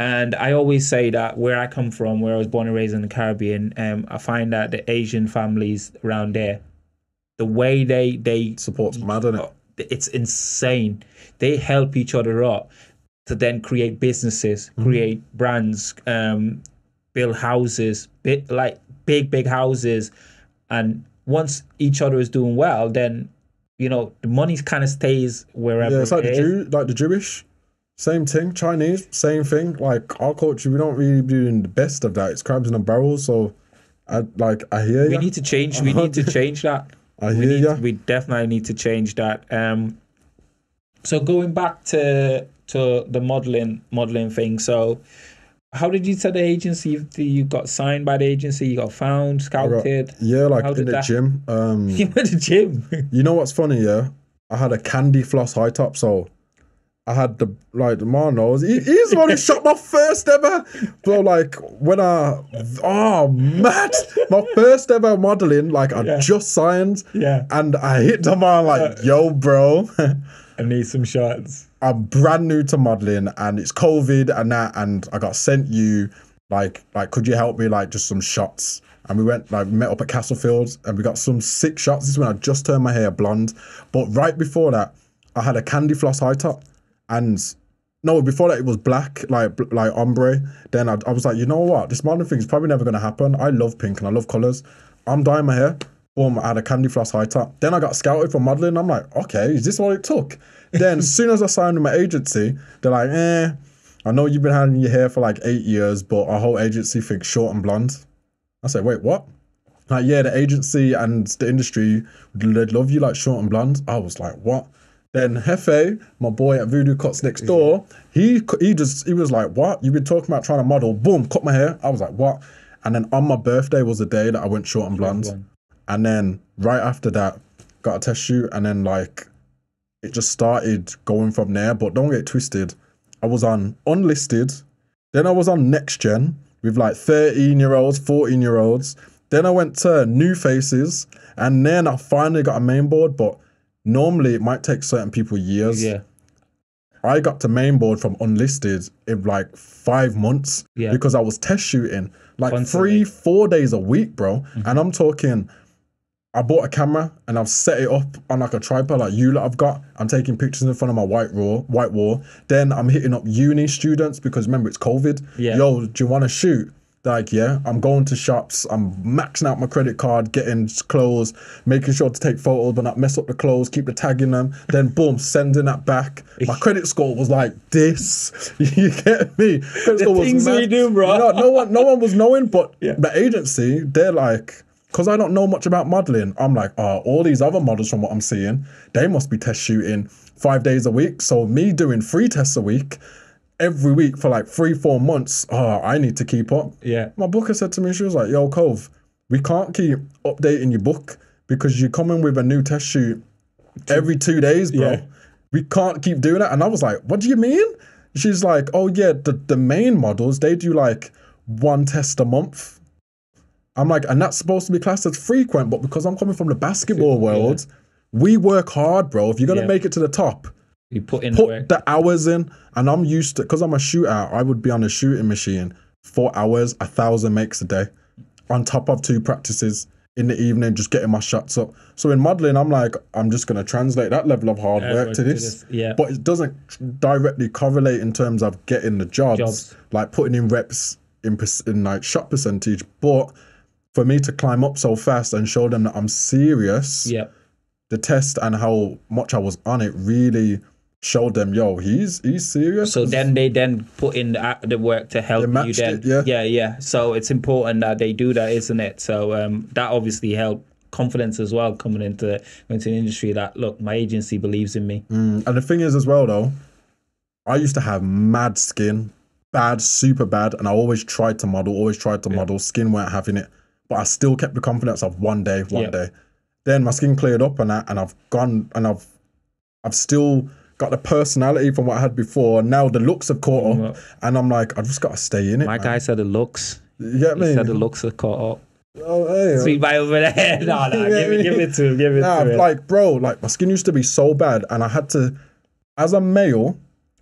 And I always say that where I come from, where I was born and raised in the Caribbean, um, I find that the Asian families around there, the way they they Support's mad, is Oh, it's insane. They help each other up to then create businesses, create brands, um, build houses, big, like big big houses, and once each other is doing well, then you know the money kind of stays wherever. Yeah, it's like it the. Jew, like the Jewish, same thing. Chinese, same thing. Like our culture, we don't really be doing the best of that. It's crabs in a barrel. So, I like I hear We need to change. We need to change that. I we hear need, ya. we definitely need to change that. Um, so going back to to the modeling modeling thing. So, how did you tell the agency you, you got signed by the agency? You got found, I got- scouted. yeah, like How in the that- gym. Um, You went to gym. you know what's funny? Yeah, I had a candy floss high top, so I had the like the man knows he, he's the one who shot my first ever. Bro, like when I oh mad, my first ever modeling, like I Yeah. just signed, Yeah. and I hit the man like, yo, bro. I need some shots. I'm brand new to modeling and it's COVID and that and I got sent you like like could you help me like just some shots and we went like met up at Castlefields and we got some sick shots. This is when I just turned my hair blonde. But right before that, I had a candy floss high top and no, before that it was black, like like ombre. Then I, I was like, you know what, this modeling thing is probably never gonna happen. I love pink and I love colors. I'm dyeing my hair. Boom, I had a candy floss high top. Then I got scouted for modeling. I'm like, okay, is this what it took? Then as soon as I signed with my agency, they're like, eh, I know you've been having your hair for like eight years, but our whole agency thinks short and blonde. I said, wait, what? Like, yeah, the agency and the industry, they'd love you like short and blonde. I was like, what? Then Hefe, my boy at Voodoo Cuts next door, he he just he was like, "What? You've been talking about trying to model? Boom, cut my hair." I was like, "What?" And then on my birthday was the day that I went short and blonde. blonde. And then right after that, got a test shoot, and then like it just started going from there. But don't get twisted. I was on unlisted, then I was on next gen with like 13 year olds, 14 year olds. Then I went to new faces, and then I finally got a main board. But normally it might take certain people years. Yeah. I got to mainboard from unlisted in like five months Yeah. because I was test shooting like Constantly. three, four days a week, bro. Mm-hmm. And I'm talking, I bought a camera and I've set it up on like a tripod like you lot I've got. I'm taking pictures in front of my white wall, white wall. Then I'm hitting up uni students because remember it's COVID. Yeah. Yo, do you want to shoot? Like, yeah, I'm going to shops. I'm maxing out my credit card, getting clothes, making sure to take photos but not mess up the clothes, keep the tagging them. Then, boom, sending that back. My credit score was like this. you get me? Credit was things we do, bro. No, no one, no one was knowing, but Yeah. the agency, they're like, because I don't know much about modeling. I'm like, oh, all these other models from what I'm seeing, they must be test shooting five days a week. So me doing three tests a week, every week for like three, four months. Oh, I need to keep up. Yeah. My booker said to me, she was like, yo, Cove, we can't keep updating your book because you're coming with a new test shoot every two days, bro. Yeah. We can't keep doing that. And I was like, what do you mean? She's like, oh, yeah, the, the main models, they do like one test a month. I'm like, and that's supposed to be classed as frequent, but because I'm coming from the basketball world, we work hard, bro. If you're gonna Yeah. make it to the top, You put in the put work. the hours in. And I'm used to because I'm a shooter. I would be on a shooting machine four hours, a thousand makes a day, on top of two practices in the evening, just getting my shots up. So in modeling, I'm like, I'm just gonna translate that level of hard Yeah, work to this. this- yeah. But it doesn't directly correlate in terms of getting the jobs, Jobs. like putting in reps in, in like shot percentage. But for me to climb up so fast and show them that I'm serious, Yeah. the test and how much I was on it really showed them, yo, he's he's serious. So then they then put in the, the work to help you. Then it, yeah. yeah, yeah. So it's important that they do that, isn't it? So um, that obviously helped confidence as well coming into into the industry. That look, my agency believes in me. Mm, and the thing is as well though, I used to have mad skin, bad, super bad, and I always tried to model, always tried to model. Skin weren't having it, but I still kept the confidence of one day, one Yeah. day. Then my skin cleared up and that, and I've gone and I've I've still got the personality from what I had before. And now the looks have caught up, and I'm like, I've just gotta stay in it. My man. guy said the looks. you get He me? said the looks are caught up. Oh, hey, Sweet um, by over there. no, no, give it, give it to him. Give it Nah, to him. like bro, like my skin used to be so bad, and I had to. As a male,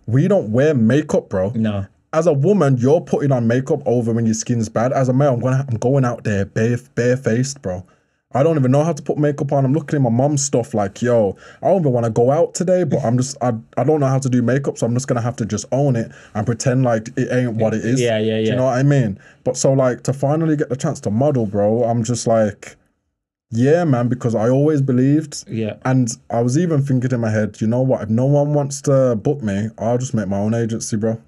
we don't wear makeup, bro. no. As a woman, you're putting on makeup over when your skin's bad. As a male, I'm gonna, I'm going out there bare, barefaced, bro. I don't even know how to put makeup on. I'm looking at my mom's stuff like, yo, I don't even want to go out today, but I'm just, I, I don't know how to do makeup, so I'm just gonna have to just own it and pretend like it ain't what it is. Yeah, yeah, Do yeah. you know what I mean? But so like to finally get the chance to model, bro, I'm just like, yeah, man, because I always believed. Yeah. And I was even thinking in my head, you know what? If no one wants to book me, I'll just make my own agency, bro.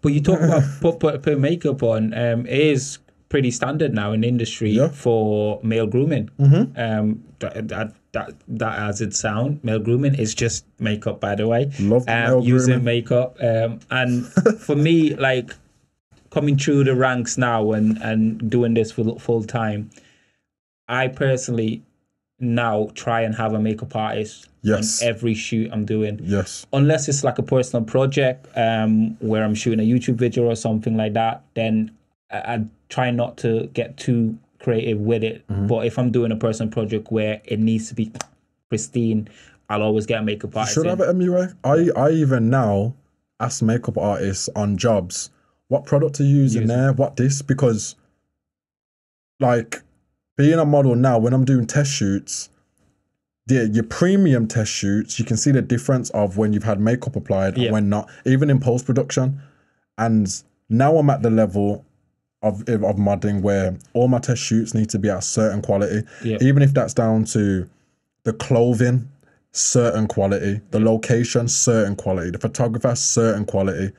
But you talk about put, put put makeup on. Um, it is pretty standard now in industry Yeah. for male grooming. Mm-hmm. Um, that, that that that as it sound, male grooming is just makeup. By the way, Love um, using grooming. makeup. Um, and for me, like coming through the ranks now and and doing this for full time, I personally now try and have a makeup artist Yes. on every shoot I'm doing. Yes. Unless it's like a personal project um, where I'm shooting a YouTube video or something like that, then I, I try not to get too creative with it. Mm-hmm. But if I'm doing a personal project where it needs to be pristine, I'll always get a makeup artist. Should in. have it MUA. I, I even now ask makeup artists on jobs what product to use in Use. there, what this, because like being a model now, when I'm doing test shoots, the your premium test shoots, you can see the difference of when you've had makeup applied Yeah. and when not, even in post production. And now I'm at the level of of modding where all my test shoots need to be at a certain quality, Yeah. even if that's down to the clothing, certain quality, the location, certain quality, the photographer, certain quality,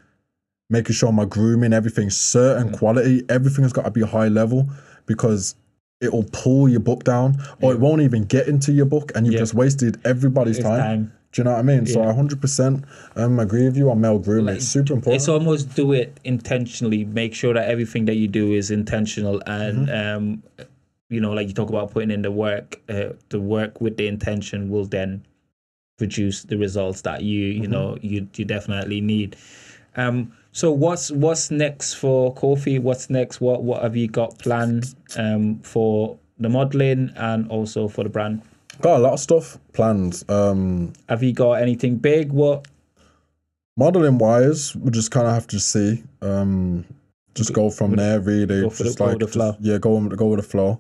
making sure my grooming, everything, certain quality, everything has got to be high level because it'll pull your book down or it won't even get into your book and you've Yeah. just wasted everybody's time. time. Do you know what I mean? So I 100% um, agree with you on male grooming. it's super important. It's almost do it intentionally. Make sure that everything that you do is intentional, and Mm-hmm. um, you know, like you talk about putting in the work. Uh, the work with the intention will then produce the results that you Mm-hmm. you know you you definitely need. Um, so what's what's next for Kofi? What's next? What what have you got planned um, for the modeling and also for the brand? got a lot of stuff planned. Um, Have you got anything big? What modeling wise, we just kind of have to see. Um, just go from there, really. go the- just go like, with the just- yeah, go with- go with the flow.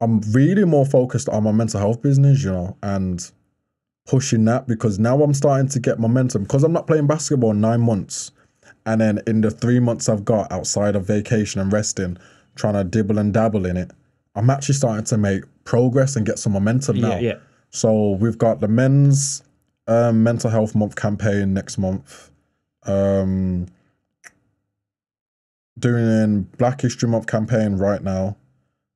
I'm really more focused on my mental health business, you know, and pushing that because now I'm starting to get momentum because I'm not playing basketball in nine months, and then in the three months I've got outside of vacation and resting, trying to dibble and dabble in it, I'm actually starting to make progress and get some momentum now. yeah yeah So we've got the men's um, mental health month campaign next month. Um, doing Black History Month campaign right now.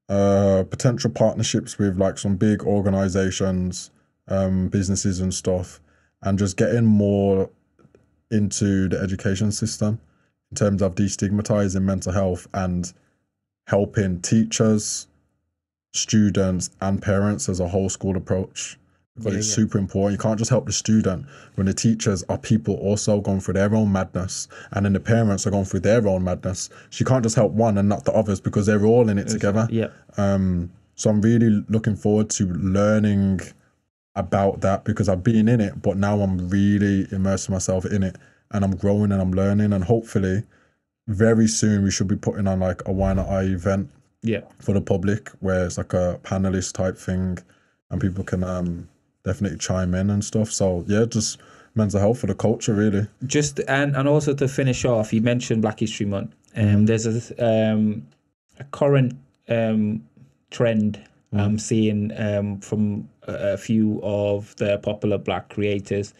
Uh, potential partnerships with like some big organizations, um, businesses and stuff, and just getting more into the education system in terms of destigmatizing mental health and helping teachers, students, and parents as a whole school approach because Yeah, it's yeah. super important. You can't just help the student when the teachers are people also going through their own madness, and then the parents are going through their own madness. So you can't just help one and not the others because they're all in it together. yeah Um, so I'm really looking forward to learning about that because I've been in it, but now I'm really immersing myself in it, and I'm growing and I'm learning, and hopefully, very soon we should be putting on like a Why Not I event yeah. for the public where it's like a panelist type thing and people can um definitely chime in and stuff. So yeah just mental health for the culture really. Just and and also to finish off, you mentioned Black History Month. Um, there's a um, a current um, trend I'm seeing um, from a few of the popular Black creators,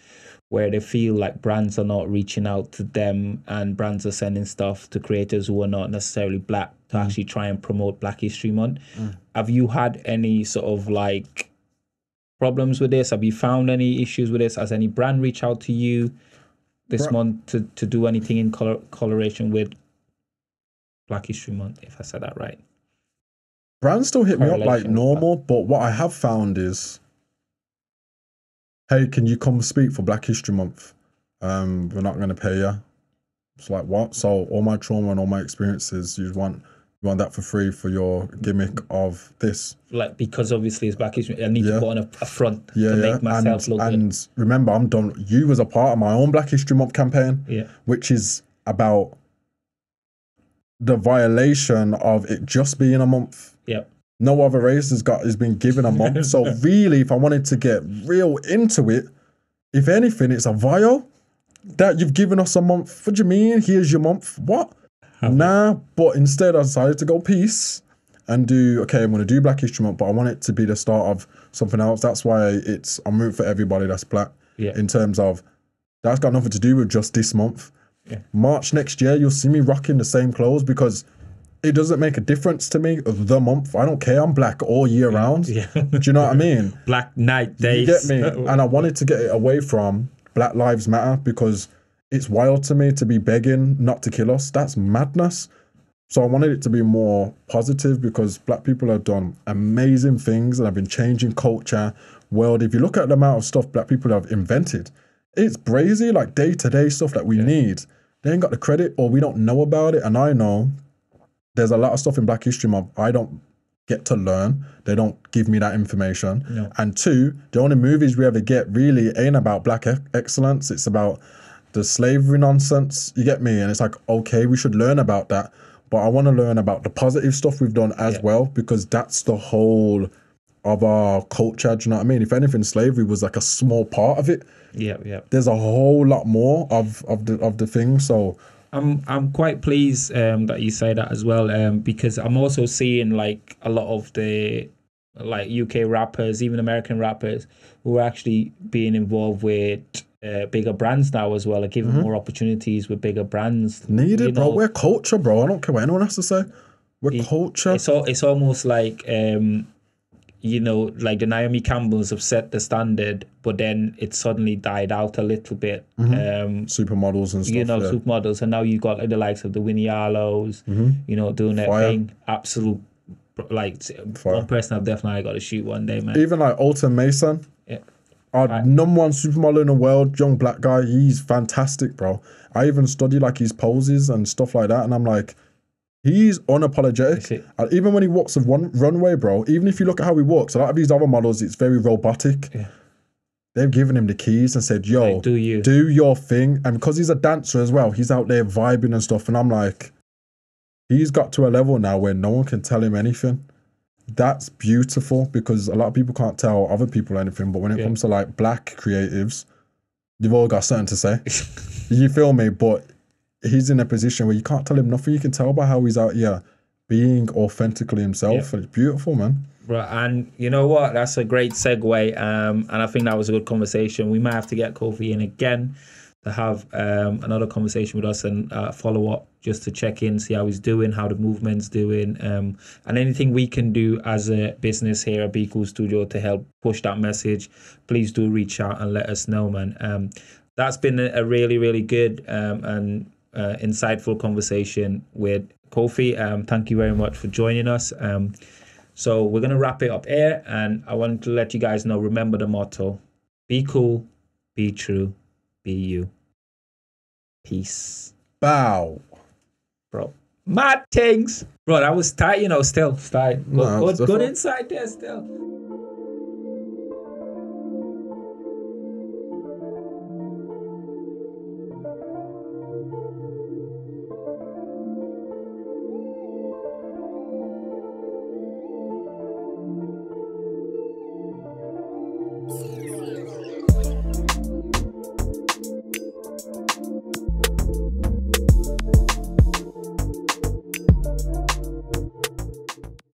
where they feel like brands are not reaching out to them, and brands are sending stuff to creators who are not necessarily Black to actually try and promote Black History Month. Have you had any sort of like problems with this? Have you found any issues with this? Has any brand reach out to you this Bra- month to, to do anything in color, coloration with Black History Month, if I said that right? brands still hit me up like normal but what i have found is hey can you come speak for black history month um we're not going to pay you it's like what so all my trauma and all my experiences you'd want want that for free for your gimmick of this Like because obviously it's Black History, I need Yeah. to put on a, a front yeah to yeah make myself and, look good. and remember i'm done you was a part of my own black history month campaign Yeah, which is about the violation of it just being a month. yeah, No other race has got has been given a month. so really, if I wanted to get real into it, if anything, it's a vial that you've given us a month. What do you mean? Here's your month. What? Nah, but instead I decided to go peace and do okay. I'm going to do Black History Month, but I want it to be the start of something else. That's why it's I'm rooting for everybody that's black. Yeah. In terms of that's got nothing to do with just this month. Yeah. March next year, you'll see me rocking the same clothes because it doesn't make a difference to me the month. I don't care. I'm black all year round. yeah. Do you know what I mean? Black Night days. You get me? And I wanted to get it away from Black Lives Matter because it's wild to me to be begging not to kill us. That's madness. So I wanted it to be more positive because black people have done amazing things and have been changing culture, world. If you look at the amount of stuff black people have invented, it's crazy, like day to day stuff that we need. They ain't got the credit or we don't know about it. And I know there's a lot of stuff in Black History Month I don't get to learn. They don't give me that information. No. And two, the only movies we ever get really ain't about black e- excellence. It's about the slavery nonsense. You get me? And it's like, okay, we should learn about that. But I want to learn about the positive stuff we've done as Yeah. well because that's the whole of our culture. Do you know what I mean? If anything, slavery was like a small part of it. Yeah, yeah. There's a whole lot more of of the of the thing. So I'm I'm quite pleased um, that you say that as well, um, because I'm also seeing like a lot of the like UK rappers, even American rappers, who are actually being involved with uh, bigger brands now as well, are given more opportunities with bigger brands. needed, bro. know, We're culture, bro. I don't care what anyone has to say. We're culture. It's all, it's almost like um, you know, like the Naomi Campbells have set the standard, but then it suddenly died out a little bit. Um, Supermodels and stuff. you know, yeah. supermodels, and now you got like, the likes of the Winnie Harlows, you know, doing their Fire. thing. Absolute, like Fire. one person I've definitely got to shoot one day, man. Even like Alton Mason, Yeah. Our number one supermodel in the world, young black guy. He's fantastic, bro. I even study like his poses and stuff like that, and I'm like, he's unapologetic. And even when he walks the one runway, bro. Even if you look at how he walks, a lot of these other models, it's very robotic. Yeah. They've given him the keys and said, "Yo, Like, do you? do your thing. And because he's a dancer as well, he's out there vibing and stuff. And I'm like, he's got to a level now where no one can tell him anything. That's beautiful because a lot of people can't tell other people anything. But when it Yeah. comes to like black creatives, you've all got something to say. you feel me? But he's in a position where you can't tell him nothing. You can tell by how he's out here being authentically himself. Yeah. And it's beautiful, man. Right, and you know what? That's a great segue. Um, and I think that was a good conversation. We might have to get Kofi in again to have um, another conversation with us and uh, follow up just to check in, see how he's doing, how the movement's doing, um, and anything we can do as a business here at Be Cool Studio to help push that message. Please do reach out and let us know, man. Um, that's been a, really, really good um, and uh, insightful conversation with Kofi. Um, thank you very much for joining us. Um, so we're gonna wrap it up here, and I want to let you guys know. Remember the motto: be cool, be true, be you. Peace, Bow. bro. Mad things, bro. That was tight, you know. Still, tight. Good, No, good, good insight there. Still.